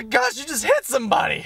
my gosh, you just hit somebody.